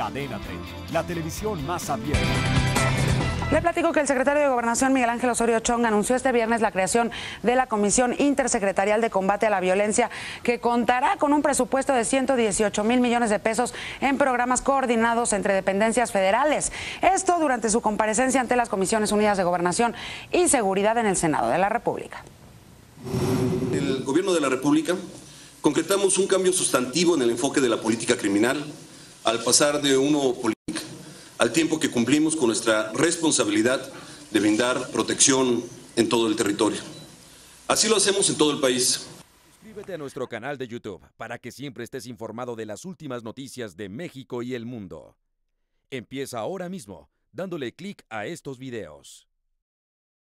Cadena 30, la televisión más abierta. Le platico que el secretario de Gobernación Miguel Ángel Osorio Chong anunció este viernes la creación de la Comisión Intersecretarial de Combate a la Violencia que contará con un presupuesto de 118 mil millones de pesos en programas coordinados entre dependencias federales. Esto durante su comparecencia ante las Comisiones Unidas de Gobernación y Seguridad en el Senado de la República. El Gobierno de la República concretamos un cambio sustantivo en el enfoque de la política criminal al pasar de uno político al tiempo que cumplimos con nuestra responsabilidad de brindar protección en todo el territorio. Así lo hacemos en todo el país. Suscríbete a nuestro canal de YouTube para que siempre estés informado de las últimas noticias de México y el mundo. Empieza ahora mismo dándole clic a estos videos.